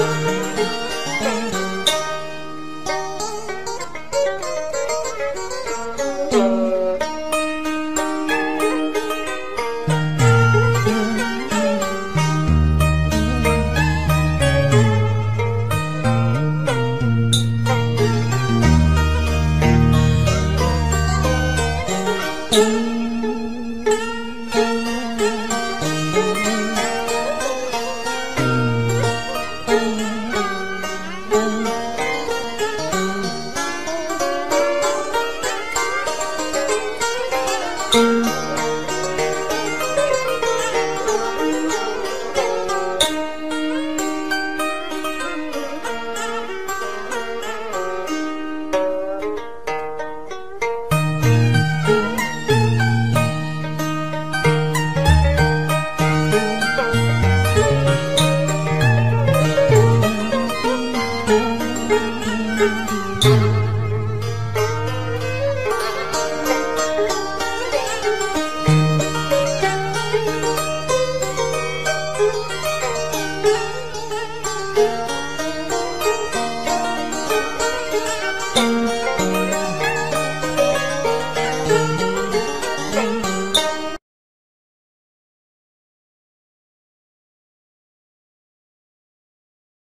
嗯。